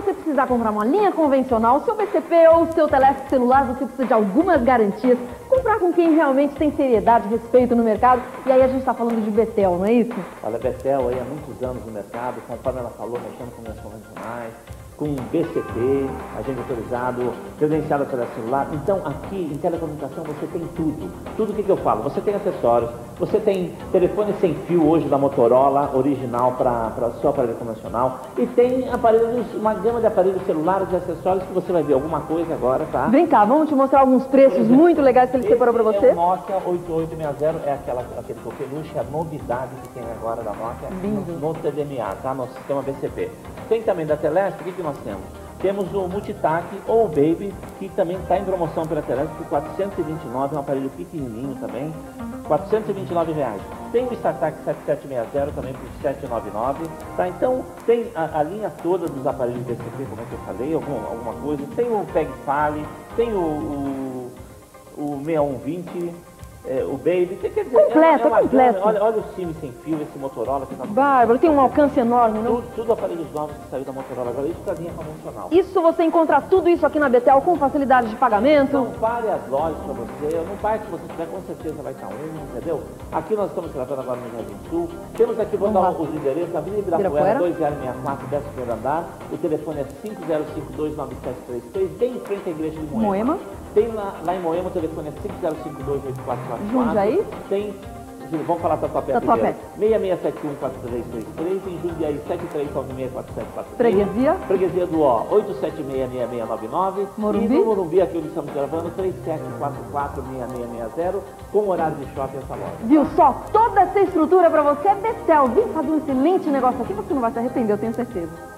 você precisar comprar uma linha convencional, seu BCP ou seu telefone celular, você precisa de algumas garantias. Comprar com quem realmente tem seriedade respeito no mercado. E aí a gente está falando de Betel, não é isso? Olha, Betel aí há muitos anos no mercado, conforme ela falou, mexendo com linhas convencionais com BCP, agente autorizado, credenciado para celular. Então, aqui em telecomunicação você tem tudo. Tudo o que, que eu falo? Você tem acessórios, você tem telefone sem fio hoje da Motorola, original para seu aparelho convencional, e tem aparelhos, uma gama de aparelhos celulares e acessórios que você vai ver alguma coisa agora, tá? Vem cá, vamos te mostrar alguns preços exemplo, muito legais que ele separou para você. É o Nokia 8860, é aquela, aquele coqueluche, a novidade que tem agora da Nokia Lindo. no, no TDMA, tá? No sistema BCP. Tem também da Telesp, o que, que nós temos? Temos o Multitac ou o Baby, que também está em promoção pela Telesp por 429, é um aparelho pequenininho também, 429 reais. Tem o StarTAC 7760 também por 799, tá? Então tem a, a, linha toda dos aparelhos DCP, como é que eu falei, alguma, coisa. Tem o PegFale, tem o, o, o 6120, é, o Baby, quer dizer, completo, é, é completo. Olha, olha o Sim sem fio, esse Motorola que tá Bárbaro, tem um alcance enorme, não? Tudo, tudo aparelhos novos que saiu da Motorola agora, isso pra linha convencional. Isso você encontra tudo isso aqui na Betel com facilidade de pagamento? São várias lojas pra você, no parque que você tiver, com certeza vai estar um, entendeu? Aqui nós estamos tratando agora no Jardim Sul. Temos aqui, vou dar os endereços, Avenida Ibirapuera, 2064, 11 andar. O telefone é 50529733, bem em frente à igreja de Moema. Moema. Tem lá, lá em Moema, o telefone é 50528444. Jundiaí? Tem, vamos falar Tatuapé Tatuapé. 66714333. Em Jundiaí, 73964743. Freguesia? Freguesia do O, 8766699. Morumbi? E no Morumbi, aqui onde estamos gravando, 37446660, com horário de shopping essa loja. Viu só? Toda essa estrutura para você é Betel. Vem fazer um excelente negócio aqui, você não vai se arrepender, eu tenho certeza.